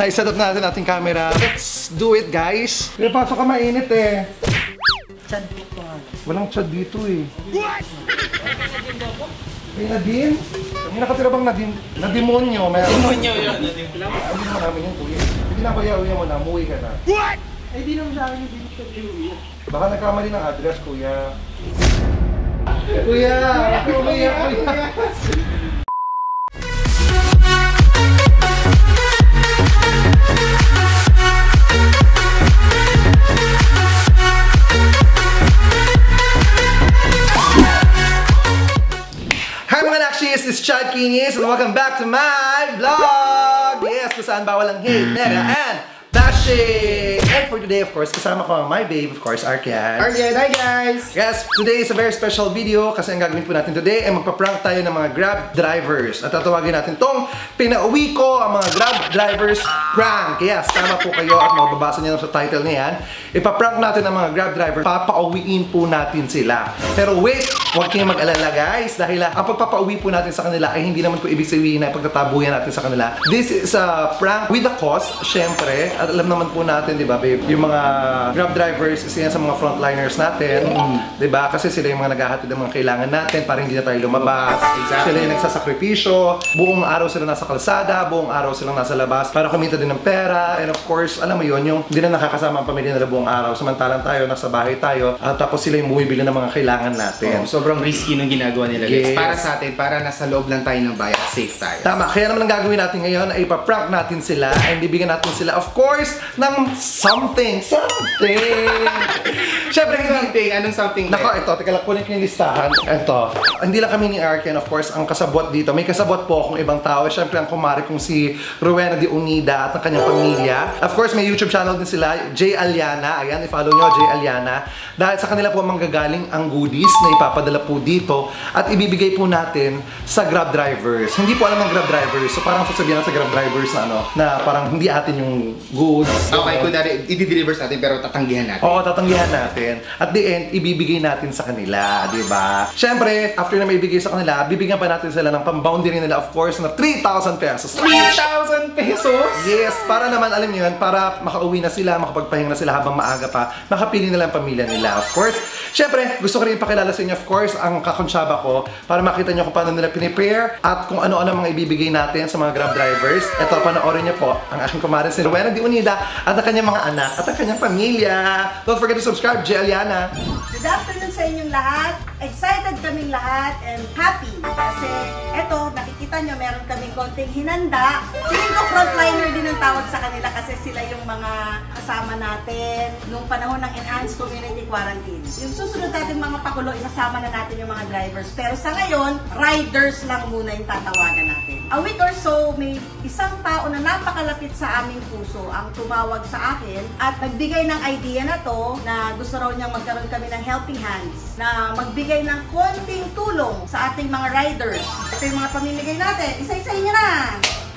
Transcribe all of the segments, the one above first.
Na-set up natin ating camera. Let's do it, guys. Kaya pasok ka mainit eh. Chan po ko. Walang chad dito eh. What? May Nadine? May nakatira bang Nadine? Nadimonyo. May Demonyo yun. Nadimpla. Hindi naman namin yung kuya. Hindi na kuya, uwi mo na. Umuwi ka na. Ay, di naman sa akin yung dito sa Baka nagkamali ng address, kuya. Kuya! Kuya! Kuya! Nakshis! It's Chad Kinis and welcome back to my vlog! Yes, kung saan bawal ang hate, mega, and bashing! And for today, of course, kasama ko ang my babe, of course, Arkian. Arjen, hi guys! Yes, today is a very special video kasi ang gagawin po natin today ay magpa-prank tayo ng mga Grab drivers. At tatawagin natin tong pinauwi ko ang mga Grab drivers prank. Yes, tama po kayo at mababasa niyo sa title niyan. Ipa-prank natin ang mga Grab drivers. Papauwiin po natin sila. Pero wait, huwag kayong mag-alala guys dahil ah, ang pagpapauwi po natin sa kanila ay hindi naman po ibig sabihin na pagtatabuyan natin sa kanila. This is a prank with a cost, syempre. At alam naman po natin, di ba, babe, yung mga Grab drivers, isa yan sa mga frontliners natin. Di ba? Kasi sila yung mga naghahatid ng mga kailangan natin para hindi na tayo lumabas. Exactly. Sila yung nagsasakripisyo. Buong araw sila nasa kalsada, buong araw silang nasa labas para kumita din ng pera. And of course, alam mo yon yung hindi na nakakasama ang pamilya nila buong araw. Samantalang tayo, nasa bahay tayo. At tapos sila yung bumibili ng mga kailangan natin. Oh, sobrang risky nung ginagawa nila Yes. guys. Para sa atin, para nasa loob lang tayo ng bahay at safe tayo. Tama, kaya naman ang gagawin natin ngayon ay ipaprank natin sila and bibigyan natin sila, of course, ng something. Something! Siyempre, hindi, something, anong something? Nako, ito, teka lang, kunin ko yung listahan. Ito. Hindi lang kami ni Arken, of course, ang kasabot dito. May kasabot po akong ibang tao. Siyempre, ang kumari kong si Rowena de Unida at ang kanyang pamilya. Of course, may YouTube channel din sila, J. Aliana. Ayan, i-follow nyo, J. Aliana. Dahil sa kanila po manggagaling ang goodies na ipapadala po dito at ibibigay po natin sa Grab drivers. Hindi po alam ng Grab drivers. So, parang sasabihin na sa Grab drivers na ano, na parang hindi atin yung goods. Okay, kunwari, i-deliver sa atin pero tatanggihan natin. Oo, tatanggihan natin. At the end, ibibigay natin sa kanila, di ba? Siyempre, after na maibigay sa kanila, bibigyan pa natin sila ng pang-boundary nila, of course, na 3,000 pesos. 3,000 pesos? Yes, para naman, alam niyo yun, para makauwi na sila, makapagpahinga na sila habang maaga pa, makapili nila ang pamilya nila, of course. Siyempre, gusto ko rin pakilala sa inyo, of course, ang kakonsyaba ko, para makita niyo kung paano nila pinipare at kung ano-ano mga ibibigay natin sa mga Grab drivers. Ito, panoorin niyo po ang aking kumarin si Rowena Di Unida at ang kanyang mga anak at ang kanyang pamilya. Don't forget to subscribe, J. Aliana. Good afternoon sa inyong lahat. Excited kaming lahat and happy. Kasi eto, nakikita nyo, meron kaming konting hinanda. Feeling ko frontliner din ang tawag sa kanila kasi sila yung mga kasama natin nung panahon ng Enhanced Community Quarantine. Yung susunod natin mga pakulo, isasama na natin yung mga drivers. Pero sa ngayon, riders lang muna yung tatawagan natin. A week or so, may isang tao na napakalapit sa aming puso ang tumawag sa akin at nagbigay ng idea na to na gusto raw niyang magkaroon kami ng helping hands na magbigay ng konting tulong sa ating mga riders. Ito yung mga pamimigay natin. Isa-isahin niyo na!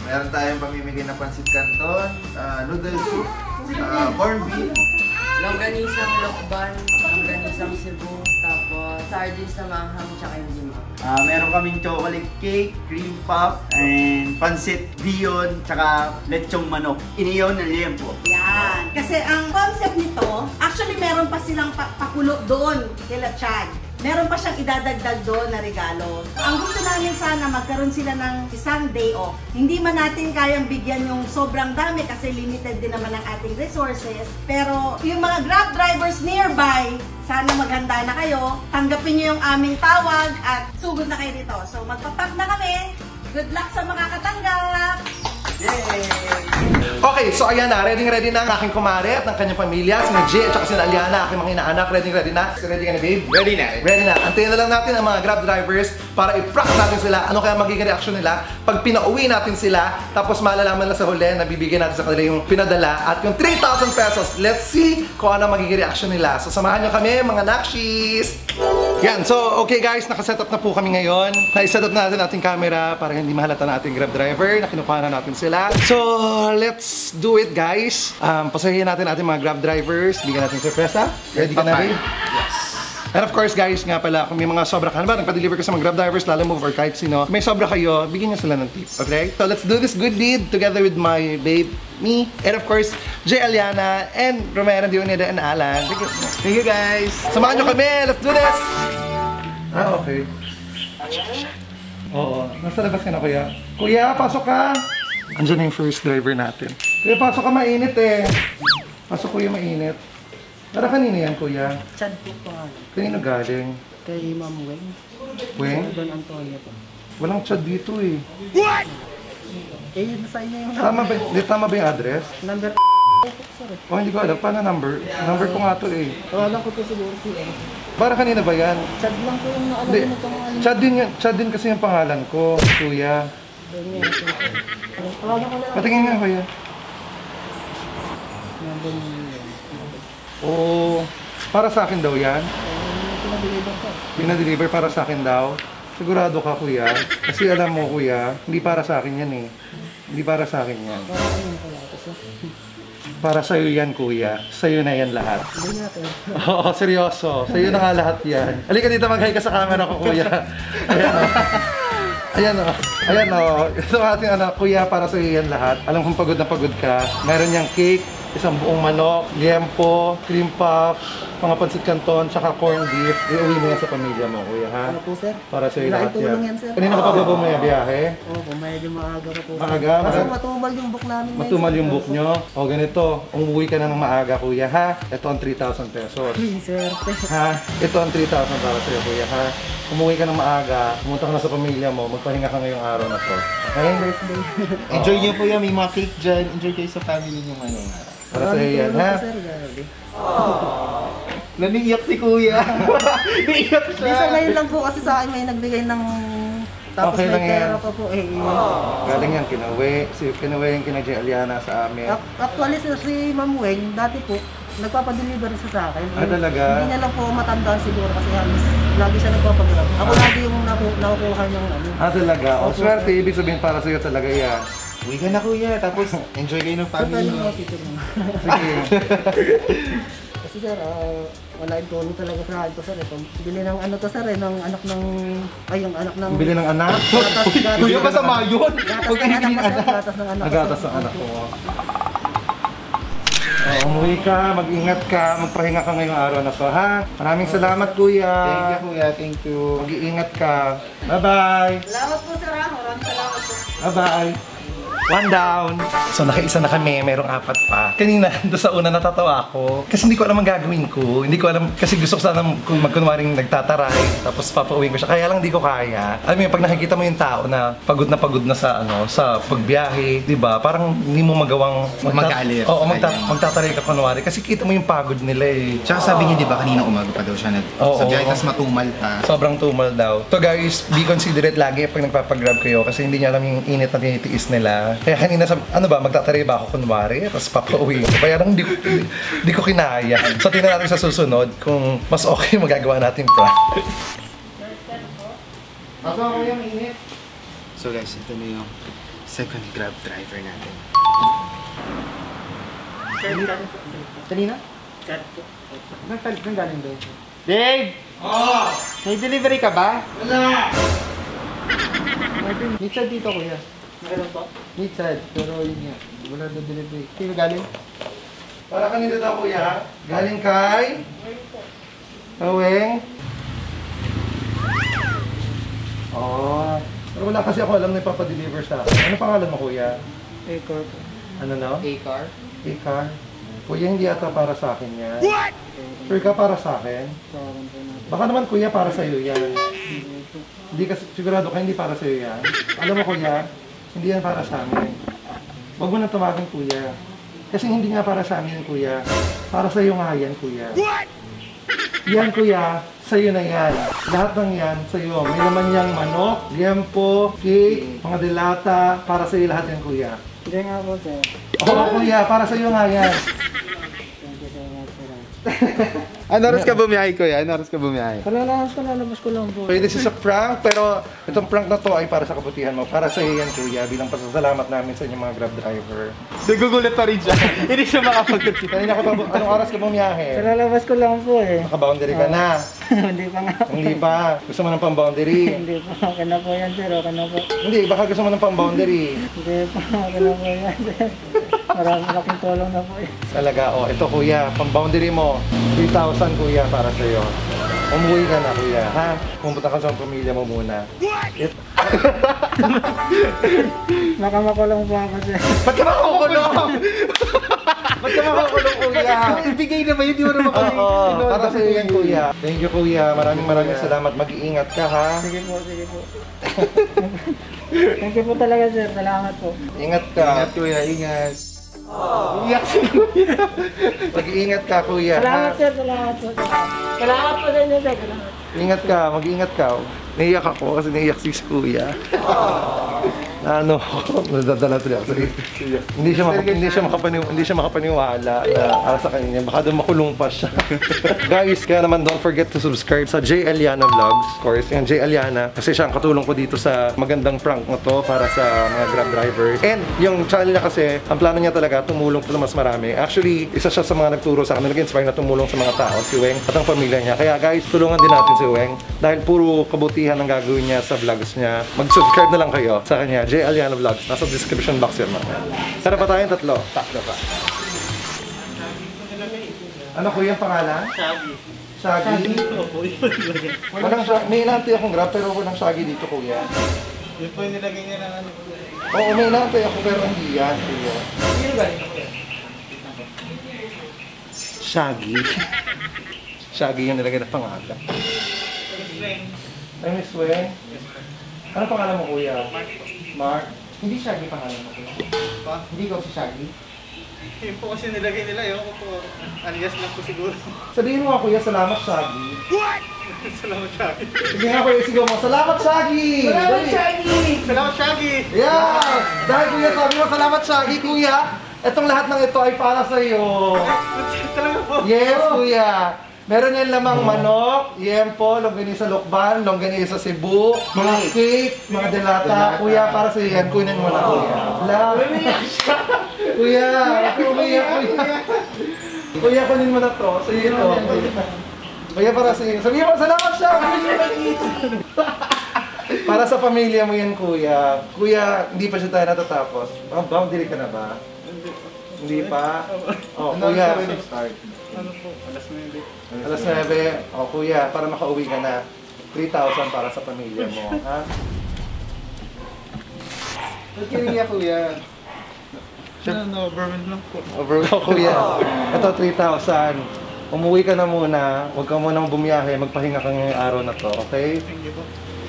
Meron tayong pamimigay na pansit canton, ah, noodle soup, ah, corned beef, Longganisang lokban, longganisang tapos sardines na manghang, tsaka yung lima. ah, meron kaming chocolate cake, cream puff, and pansit dion, tsaka lechong manok. Iniyaw na liempo. Yan. Kasi ang concept nito, actually meron pa silang pa- pakulo doon kila Chad. Meron pa siyang idadagdag doon na regalo. Ang gusto namin sana magkaroon sila ng isang day off. Hindi man natin kayang bigyan yung sobrang dami kasi limited din naman ang ating resources. Pero yung mga Grab drivers nearby, sana maghanda na kayo. Tanggapin niyo yung aming tawag at sugod na kayo dito. So magpapak na kami. Good luck sa mga katanggap! Okay, so ayan na, ready ready na ang aking kumare at ng kanyang pamilya, si J at saka si Aliana, aking mga inaanak, ready ready na. Ready ka na, babe? Ready na. Ready na. Antayin na lang natin ang mga Grab drivers para i-prank natin sila. Ano kaya magiging reaction nila pag pinauwi natin sila, tapos malalaman na sa huli na bibigyan natin sa kanila yung pinadala at yung 3,000 pesos. Let's see kung ano magiging reaction nila. So samahan nyo kami, mga nakshis! Yan, so okay guys, nakaset up na po kami ngayon. Na-set up na natin ating camera para hindi mahalata na ating Grab driver. Nakinukuha na natin sila. So, let's do it guys. Um, pasahihin natin ating mga Grab drivers. Bigyan natin sorpresa. Ready ka na, Bye-bye. babe? And of course, guys, nga pala, kung may mga sobra ka, ba, nagpa-deliver ka sa mga Grab drivers, lalo move or kahit sino, may sobra kayo, bigyan nyo sila ng tip, okay? So let's do this good deed together with my babe, me, and of course, Jay Aliana, and Romero Dionida and Alan. Thank you. Thank you guys! Samahan nyo kami! Let's do this! Ah, okay. Oo. Nasa labas ka na, kuya. Kuya, pasok ka! Andiyan na yung first driver natin. Kuya, pasok ka, mainit eh. Pasok, kuya, mainit. Para kanino yan, kuya? Chan po po. Kanino galing? Kay Ma'am Weng. Weng? Don Antonio po. Walang chat dito eh. Eh, yun sa inyo yung Tama ba, di, tama ba yung address? number Oh, hindi ko alam. Paano number? Number ko nga to eh. Tawagan ko po siguro si eh. Para kanina ba yan? Chad lang po yung naalala Hindi. mo itong ano. Chad din, yan- Chad din kasi yung pangalan ko, kuya. Tawagan ko na lang. Patingin nga, kuya. Number yun. Oo. Para sa akin daw yan. Ba ko? Pinadeliver para sa akin daw. Sigurado ka, kuya. Kasi alam mo, kuya, hindi para sa akin yan eh. Hindi para sa akin yan. Para ito sa'yo yan, kuya. Sa'yo na yan lahat. Oo, seryoso. Sa'yo na nga lahat yan. Halika dito, mag-hi ka sa camera ko, kuya. Ayan o. Ayan o. Ayan o. Ito ang ating anak, kuya, para sa'yo yan lahat. Alam kong pagod na pagod ka. Meron niyang cake, isang buong manok, liempo, cream puff, mga pansit canton, tsaka corned beef. Iuwi mo yan sa pamilya mo, kuya, ha? Ano po sir? Para sa'yo Malaking lahat yan. yan, sir. Kanina ka pa ba bumaya biyahe? Oo, medyo maaga pa po. sir. Maaga? Kasi matumal yung book namin. Matumal sir. yung book nyo. O ganito, umuwi ka na ng maaga, kuya, ha? Ito ang 3,000 pesos. Uy, sir. Ha? Ito ang 3,000 para sa'yo, kuya, ha? Umuwi ka ng maaga, pumunta ka na sa pamilya mo, magpahinga ka ngayong araw na to. Okay? Birthday. Enjoy niyo po yan, may mga cake dyan. Enjoy kayo sa family niyo ngayong araw. Para sa'yo yan, ha? Naniiyak si kuya. Naiiyak siya. Minsan ngayon lang po kasi sa akin may nagbigay ng tapos Okay may lang yan. pera pa po eh. Galing yan, kinawi. Si, kinawi yung kina J. Aliana sa amin. Ac- Actually si, si Ma'am Weng, dati po, nagpapadeliver siya sa akin. Ah, talaga? Hindi niya lang po matandaan siguro kasi halos lagi siya nagpapagrab. Ako lagi yung naku- nakukuha niyang ano. Ah, talaga? O, Opo, swerte, ibig sabihin para sa'yo talaga yan. Uwi ka na kuya, tapos enjoy kayo ng family pwede niyo. mo picture mo. Sige. Kasi sir, ah, wala yung tulong talaga sa akin to sir. Ito, bili ng ano to sir eh, ng anak ng, ay yung anak ng... Bili ng anak. Gatas, gatas. Kuya, masama yun. Gatas Huwag ng anak ko sir, gatas ng anak ko, Nagatas sir. ang anak ko. Oh, umuwi ka, mag-ingat ka, magpahinga ka ngayong araw na to, ha? Maraming salamat, kuya. Thank you kuya, thank you. Mag-iingat ka. Bye-bye. Salamat po sir ha. Maraming salamat po. Bye-bye. One down. So nakaisa na kami, merong apat pa. Kanina, doon sa una natatawa ako. Kasi hindi ko alam ang gagawin ko. Hindi ko alam, kasi gusto ko sana kung magkunwaring nagtataray, tapos papauwiin ko siya. Kaya lang hindi ko kaya. Alam mo yun, pag nakikita mo yung tao na pagod na pagod na sa ano, sa pagbiyahe, di ba? Parang hindi mo magawang... Mag-aalir. Oo, magta- magtataray ka kunwari. Kasi kita mo yung pagod nila eh. Tsaka sabi niya, di ba, kanina umaga pa daw siya nag Oo. sa biyahe, tapos matumal pa. Sobrang tumal daw. So guys, be considerate lagi pag nagpapagrab kayo kasi hindi niya alam yung init na tinitiis nila. Kaya kanina sa, ano ba, magtataray ba ako kunwari, tapos papauwi ko. Kaya lang di, ko- di, di ko kinaya. So tingnan natin sa susunod kung mas okay yung magagawa natin prank. Ako ako yung init. So guys, ito na yung second grab driver natin. Kanina? Saan saan galing daw? Dave! Oh! May delivery ka ba? Wala! Pizza dito kuya. Meron po? Pizza, pero yun nga. Wala na delivery. Sino galing? Para kanina daw kuya, galing kay... Kaweng. Oh. Pero wala kasi ako alam na ipapadeliver sa akin. Ano pangalan mo kuya? Acre po. Ano no? A-car? Ika, kuya hindi ata para sa akin yan. Sure ka para sa akin? Baka naman kuya para sa iyo yan. Hindi kasi sigurado ka hindi para sa iyo yan. Alam mo kuya, hindi yan para sa amin. Huwag mo nang tawagin kuya. Kasi hindi nga para sa amin kuya. Para sa iyo nga yan kuya. Yan kuya, sa iyo na yan. Lahat ng yan sa iyo. May laman niyang manok, liempo, cake, mga delata, para sa iyo lahat yan kuya. Hindi nga po sir. Oo kuya, para sa iyo nga yan. Thank you so much sir. Ano oras ka bumiyahe, kuya? Ano oras ka bumiyahe? Kalalabas, kalalabas ko lang po. Pwede siya sa prank, pero itong prank na to ay para sa kabutihan mo. Para sa iyo yan, kuya, bilang pasasalamat namin sa inyong mga grab driver. Nagugulat pa rin siya. Hindi siya makapag- Kanina ka anong oras ka bumiyahe? Kalalabas ko lang po eh. Naka-boundary ka na. Hindi pa nga. Hindi pa. Gusto mo ng pang-boundary. Hindi pa. Okay na po yan, sir. Okay na po. Hindi, baka gusto mo ng pang-boundary. Hindi pa. Okay na po yan, sir. Maraming malaking tulong na po eh. Talaga, oh, ito kuya, pang-boundary mo, 3,000 kuya para sa iyo. Umuwi ka na kuya, ha? Pumunta ka sa pamilya mo muna. It- Baka makulong po ako, sir. Ba't ka makukulong? Ba't ka makukulong kuya? Ibigay na ba yun? Di mo naman kami. Oo, para sa iyo yan kuya. Thank you kuya, maraming maraming salamat. Mag-iingat ka ha. Sige po, sige po. Thank you po talaga, sir. Salamat po. Ingat ka. Ingat, kuya. Ingat. Iyak si kuya. Mag-iingat ka kuya. Salamat, sir. Salamat po. Salamat po sa inyo, sir. Salamat. Ingat ka, mag-ingat ka. Naiyak ako kasi naiyak si kuya. Ano nadadala tuloy ako. Hindi siya maka, hindi siya makapani, hindi siya makapaniwala na para sa kanya. Baka doon makulong pa siya. Guys, kaya naman don't forget to subscribe sa J. Aliana Vlogs. Of course, yan J. Aliana. Kasi siya ang katulong ko dito sa magandang prank na to para sa mga grab drivers. And yung channel niya kasi, ang plano niya talaga, tumulong pa mas marami. Actually, isa siya sa mga nagturo sa akin, nag-inspire na tumulong sa mga tao, si Weng at ang pamilya niya. Kaya guys, tulungan din natin si Weng. Dahil puro kabutihan ang gagawin niya sa vlogs niya. Mag-subscribe na lang kayo sa kanya, J. Aliana Vlogs. Nasa description box yan mga. Tara pa tayong tatlo. Tatlo pa. Ano ko yung pangalan? Shaggy. Shaggy? Walang Shaggy. May inantay akong grab pero walang Shaggy dito kuya. Yun po yung nilagay niya ng ano. Oo, may inantay ako pero hindi yan kuya. Shaggy. Shaggy yung nilagay na pangalan. Ay, Miss Weng. Ano pangalan mo kuya? Mark. Mark. Hindi Shaggy pangalan mo kuya. Pa? Hindi ikaw si Shaggy? Yun po kasi nilagay nila. Yun ko po. Alias lang po siguro. Sabihin mo nga kuya, salamat Shaggy. Salamat, Shaggy. Sige nga kuya, sigaw mo, salamat Shaggy! Salamat Shaggy! Salamat, Shaggy! Yeah! Dahil kuya, sabi mo, salamat Shaggy kuya. Itong lahat ng ito ay para sa iyo. Talaga po. Yes, kuya. Meron yan lamang manok, yempo, longganisa lokban, longganisa Cebu, mga cake, mga delata. Kuya, para sa yan, kunin mo na kuya. Love. kuya, umiyak kuya. Kuya, kunin mo na to. Sa iyo to. Kuya, para sa iyo. Sabihin mo, salamat siya. para sa pamilya mo yan, kuya. Kuya, hindi pa siya tayo natatapos. Oh, boundary ka na ba? Hindi pa? Oh, kuya. Ano po? Alas 9. Alas 9, o kuya, para makauwi ka na, 3,000 para sa pamilya mo, ha? Ba't kiniya, kuya? Siya, no, overwhelmed lang po. Over ko, kuya. Ito, 3,000. Umuwi ka na muna, huwag ka munang bumiyahe, magpahinga ka ngayong araw na to, okay? Thank you po.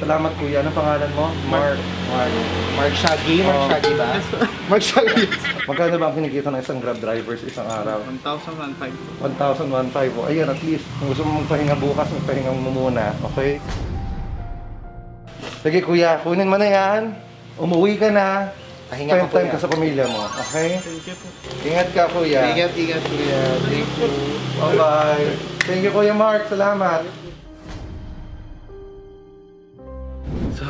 Salamat kuya. Anong pangalan mo? Mark. Mark. Mark Shaggy? Mark Shaggy ba? Mark Shaggy. Magkano ba ang kinikita ng isang Grab driver sa isang araw? 1,005 po. 1,105. O, ayan, at least, kung gusto mo magpahinga bukas, magpahinga mo muna, okay? Sige kuya, kunin mo na yan. Umuwi ka na. Pahinga time kuya. ka sa pamilya mo, okay? Thank you po. Ingat ka kuya. Ingat, ingat, kuya. Thank you. Bye-bye. Thank you Kuya Mark. Salamat. So,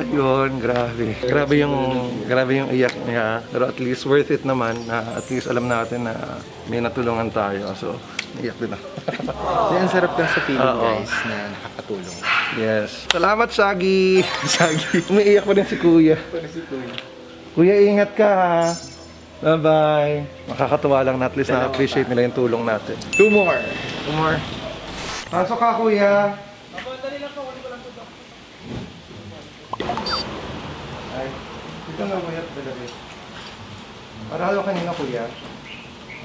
yun, grabe. Grabe yung, grabe yung iyak niya. Pero at least worth it naman na at least alam natin na may natulungan tayo. So, iyak din ako. Yan, sarap lang sa feeling, Oo. guys, na nakakatulong. yes. Salamat, Shaggy. Shaggy. Umiiyak pa din si Kuya. Kuya, ingat ka ha. Bye-bye. Makakatuwa lang na at least na-appreciate nila yung tulong natin. Two more. Two more. Pasok ka, kuya. Ay, dito nga kuya, dalabi. Paralo kanina, kuya.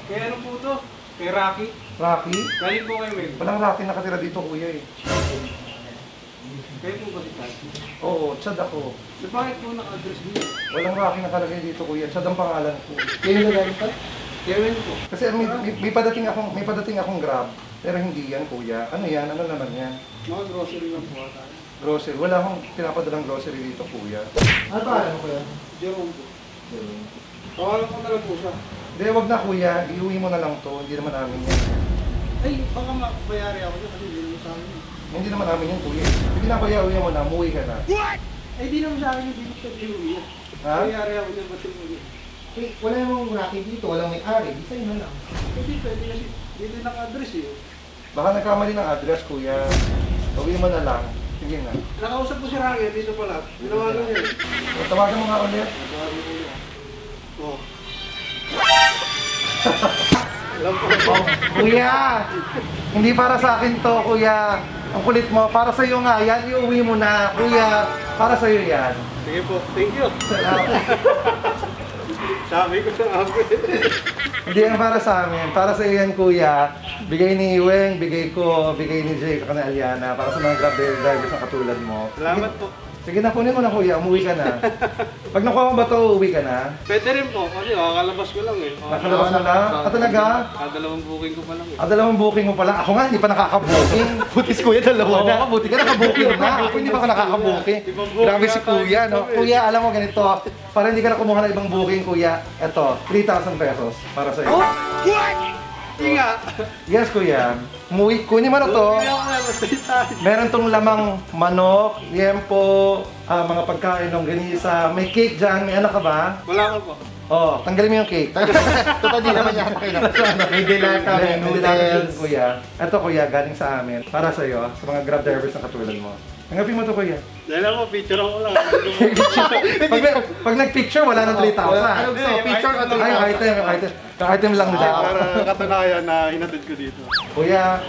Kaya ano po to? Kay Rocky? Rocky? Galing po kay Will. Walang Rocky nakatira dito, kuya eh. Kayo po ba si Chad? Oo, Chad ako. So, bakit po naka-address niyo? Walang Rocky nakalagay dito, kuya. Chad ang pangalan ko. Kayo na pa? Kaya Will po. Kasi may, may, may padating akong, may padating akong grab. Pero hindi yan, kuya. Ano yan? Ano naman yan? Mga grocery lang po ata. Grocery. Wala akong pinapadalang grocery dito, kuya. Ano pa? Ano, kuya? Jerome po. Tawalan ko na lang po siya. Hindi, wag na kuya. Iuwi mo na lang to. Hindi naman namin yan. Ay, baka mabayari ako dyan kasi hindi naman sa akin. Hindi naman namin yun, kuya. Sige na, kuya, uwi mo na. Umuwi ka na. Ay, di naman sa akin yung hindi ko yung Ha? Bayari ako dyan, ba't yung uwi? Eh, wala namang racket dito. Walang may-ari. Di sa'yo na lang. Hindi, pwede kasi. Dito yung naka-address eh. Baka nagkamali ng address, kuya. Uwi mo na lang. Sige na. Nakausap ko si Rocky dito pala. Tinawagan niya. O, tawagan mo nga ulit. Tinawagan ko niya. Oh. Alam ko. Oh, kuya! Hindi para sa akin to, kuya. Ang kulit mo. Para sa'yo nga yan. Iuwi mo na, kuya. Para sa'yo yan. Sige po, thank you. Salamat. Sabi ko ako eh. Hindi yan para sa amin. Para sa iyo yan, kuya. Bigay ni Iweng, bigay ko, bigay ni Jay, kaka na Aliana. Para sa mga grab drivers na katulad mo. Salamat po. Sige na, kunin mo na kuya. Umuwi ka na. Pag nakuha mo ba ito, uwi ka na? Pwede rin po, kasi kakalabas ko lang eh. Nakalabas mo lang? Ah, talaga? Kadalawang booking ko pa lang eh. Ah, dalawang booking mo pala. Ako nga, hindi pa nakaka-booking. Butis kuya, dalawa na. Oo, buti ka nakaka-booking na. Ako hindi pa ka nakaka-booking. Grabe si kuya, no? Kuya, alam mo ganito. Para hindi ka na kumuha ng ibang booking, kuya. Ito, 3,000 pesos para sa iyo. Hindi nga. Yes, kuya. Umuwi, kunin mo na to. Meron tong lamang manok, yempo, ah, mga pagkain ng ganisa. May cake dyan. May anak ka ba? Wala ka po. Oh, tanggalin mo yung cake. Totoo di naman yan kailangan. May dilata, may noodles. kuya. Ito, kuya, galing sa amin. Para sa iyo, sa mga grab drivers na katulad mo. Tanggapin mo to, kuya. Dahil ako, picture ako lang. pag, pag nag-picture, wala nang 3,000. Ano gusto? Picture o Ay, item, item. Item lang nila. Para katunayan na hinatid ko dito. Kuya,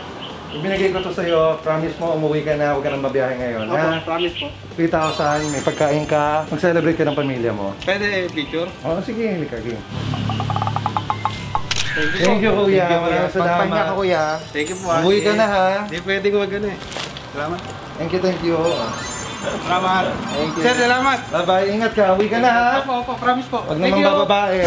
ibinigay ko to sa'yo. Promise mo, umuwi ka na. Huwag ka nang babiyahe ngayon. Opo, Ha? promise po. 3,000, may pagkain ka. Mag-celebrate ka ng pamilya mo. Pwede picture? Oh, sige, hindi ka. Game. Thank you, kuya. Maraming Pagpahinga ka salamat. kuya. Thank you po. Umuwi ka na, ha? Hindi pwede ko wag eh. Salamat. Thank you, thank you. Salamat. Thank you. Sir, salamat. Bye-bye. Ingat ka. Uwi ka na, ha? Opo, opo, promise po. Huwag namang bababae.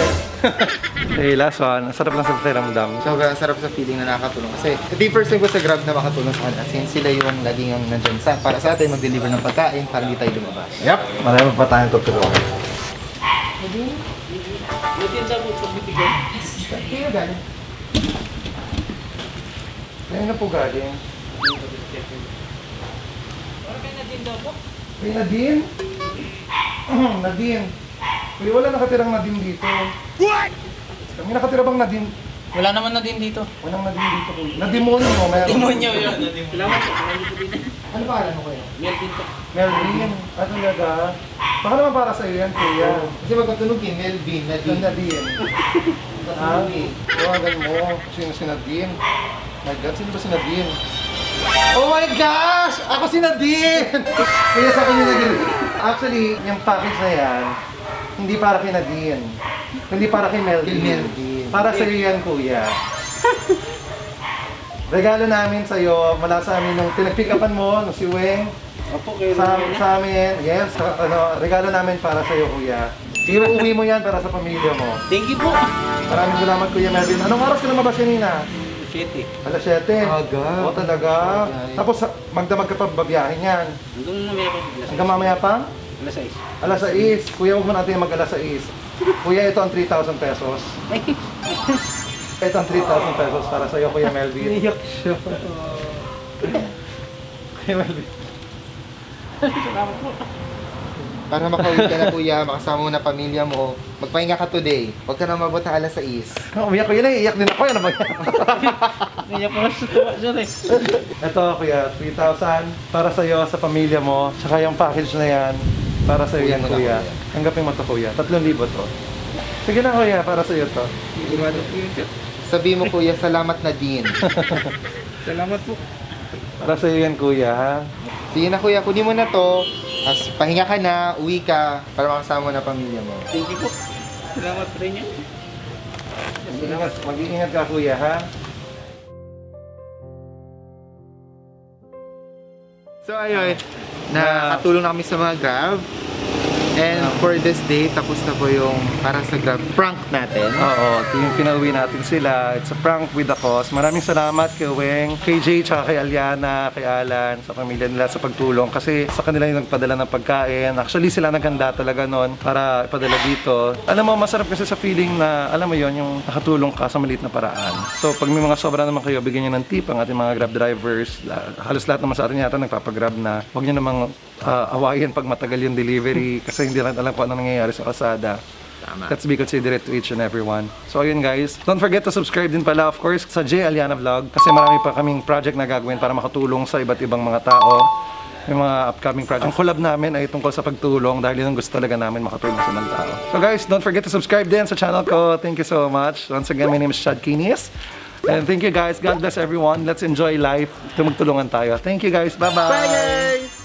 hey, last one. Ang sarap lang sa pakiramdam. Sobrang sarap sa feeling na nakakatulong. Kasi yung first time ko sa Grab na makatulong sa kanila. Since sila yung laging yung nandyan sa, para sa atin mag-deliver ng pagkain para hindi tayo lumabas. Yep. Marami pa tayong tutulungan. Kaya galing. Ngayon na po galing. May Nadine? Nadine. Uy, wala nakatirang Nadine dito. What? May nakatira bang Nadine? Wala naman na din dito. Walang Nadine dito. kuya. Nademonyo, meron. Demonyo yun. Ano pa alam mo kuya? Melvin. Melvin. Ah, talaga? Baka naman para sa iyo yan, kuya. Kasi magkatulogin, Melvin, Yung Nadine. Nadine. Ah, tawagan mo. Sino si Nadine? My God, sino ba si Nadine? Oh my gosh! Ako si Nadine! Kaya sa akin yung Nadine. Actually, yung package na yan, hindi para kay Nadine. Hindi para kay Melvin. Melvin. Para sa iyo yan, kuya. Regalo namin sa iyo mula sa amin nung pinag-pick upan mo, nung si Weng. Opo, kayo Sa, sa amin, yes, sa- ano, regalo namin para sa iyo, kuya. Sige, uwi mo yan para sa pamilya mo. Thank you po. Maraming salamat, Kuya Melvin. Anong oras ka lumabas kanina? Shitty. Alas 7. Aga. Oo, talaga. Okay. Tapos, magdamag ka pa babiyahin yan. Hanggang mamaya pa. Hanggang mamaya pa? Alas 6. Alas 6. Kuya, huwag mo natin mag alas 6. Kuya, ito ang 3,000 pesos. Ito ang 3,000 pesos para sa iyo, Kuya Melvin. Iyak siya. Kuya Melvin. Para makauwi ka na kuya, makasama mo na pamilya mo. Magpahinga ka today. Huwag ka na mabot na alas 6. Oh, umiyak ko yun eh. Iyak din ako. Ano yan? Iyak ko na sa tuwa siya eh. Ito, Kuya, 3,000 para sa iyo, sa pamilya mo. Tsaka yung package na yan, para sa iyo Kuya yan, mo na, Kuya. Kuya. Tanggapin mo to, Kuya. 3,000 to. Sige na, Kuya, para sa iyo to. Sabi mo kuya, salamat na din. Salamat po. Para sa iyo yan, Kuya, ha? Sige na kuya, kunin mo na to. Tapos pahinga ka na, uwi ka, para makasama mo na pamilya mo. Thank you po. Salamat pa rin yan. Mag-iingat, mag-iingat ka, Kuya, ha? So ayun, nakatulong na kami sa mga Grab. And for this day, tapos na po yung para sa grab prank natin. Oo, yung pinauwi natin sila. It's a prank with the cause. Maraming salamat kay Weng, kay Jay, tsaka kay Aliana, kay Alan, sa pamilya nila sa pagtulong. Kasi sa kanila yung nagpadala ng pagkain. Actually, sila naghanda talaga noon para ipadala dito. Alam mo, masarap kasi sa feeling na, alam mo yon yung nakatulong ka sa maliit na paraan. So, pag may mga sobra naman kayo, bigyan nyo ng tip ang ating mga grab drivers. Halos lahat naman sa atin yata nagpapagrab na. Huwag nyo namang ah, awayin pag matagal yung delivery kasi hindi lang alam kung ano nangyayari sa kalsada. Let's be considerate to each and everyone. So ayun guys, don't forget to subscribe din pala of course sa J Aliana Vlog kasi marami pa kaming project na gagawin para makatulong sa iba't ibang mga tao. Yung mga upcoming project. Ang collab namin ay tungkol sa pagtulong dahil yun ang gusto talaga namin makatulong sa mga tao. So guys, don't forget to subscribe din sa channel ko. Thank you so much. Once again, my name is Chad Kinis. And thank you guys. God bless everyone. Let's enjoy life. Tumagtulungan tayo. Thank you guys. Bye-bye. Bye guys!